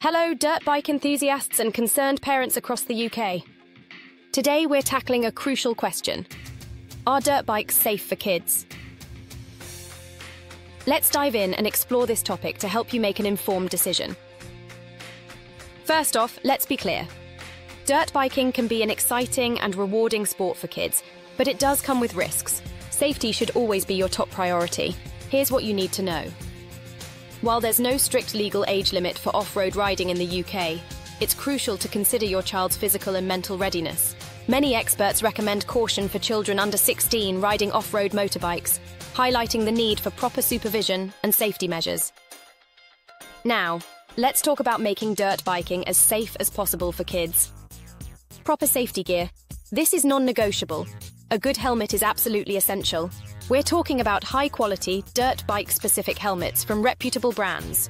Hello, dirt bike enthusiasts and concerned parents across the UK. Today we're tackling a crucial question Are dirt bikes safe for kids? Let's dive in and explore this topic to help you make an informed decision. First off, let's be clear. Dirt biking can be an exciting and rewarding sport for kids, but it does come with risks. Safety should always be your top priority. Here's what you need to know. While there's no strict legal age limit for off road riding in the UK, it's crucial to consider your child's physical and mental readiness. Many experts recommend caution for children under 16 riding off road motorbikes, highlighting the need for proper supervision and safety measures. Now, let's talk about making dirt biking as safe as possible for kids. Proper safety gear. This is non negotiable. A good helmet is absolutely essential. We're talking about high quality, dirt bike specific helmets from reputable brands.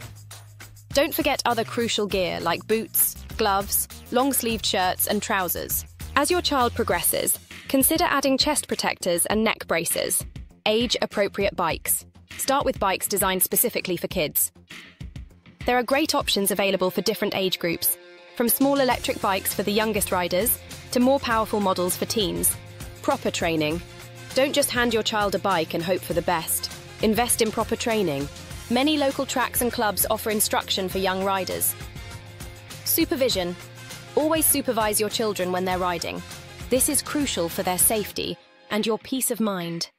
Don't forget other crucial gear like boots, gloves, long sleeved shirts, and trousers. As your child progresses, consider adding chest protectors and neck braces. Age appropriate bikes. Start with bikes designed specifically for kids. There are great options available for different age groups, from small electric bikes for the youngest riders to more powerful models for teens. Proper training. Don't just hand your child a bike and hope for the best. Invest in proper training. Many local tracks and clubs offer instruction for young riders. Supervision. Always supervise your children when they're riding. This is crucial for their safety and your peace of mind.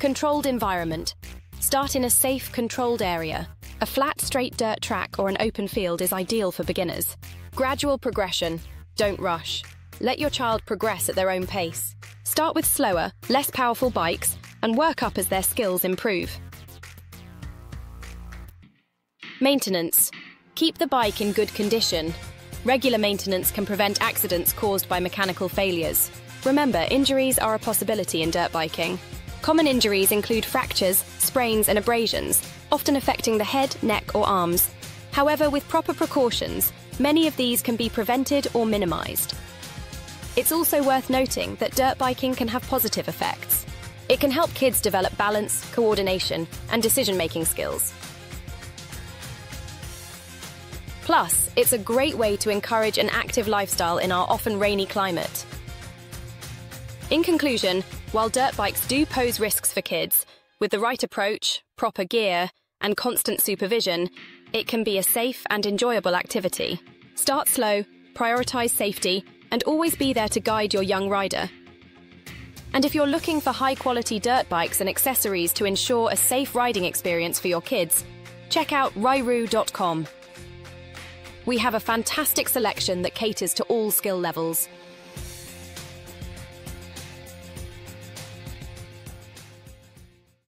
Controlled environment. Start in a safe, controlled area. A flat, straight dirt track or an open field is ideal for beginners. Gradual progression. Don't rush. Let your child progress at their own pace. Start with slower, less powerful bikes and work up as their skills improve. Maintenance. Keep the bike in good condition. Regular maintenance can prevent accidents caused by mechanical failures. Remember, injuries are a possibility in dirt biking. Common injuries include fractures, sprains, and abrasions, often affecting the head, neck, or arms. However, with proper precautions, many of these can be prevented or minimised. It's also worth noting that dirt biking can have positive effects. It can help kids develop balance, coordination, and decision making skills. Plus, it's a great way to encourage an active lifestyle in our often rainy climate. In conclusion, while dirt bikes do pose risks for kids, with the right approach, proper gear, and constant supervision, it can be a safe and enjoyable activity. Start slow, prioritise safety, and always be there to guide your young rider. And if you're looking for high quality dirt bikes and accessories to ensure a safe riding experience for your kids, check out RiiRoo.com. We have a fantastic selection that caters to all skill levels.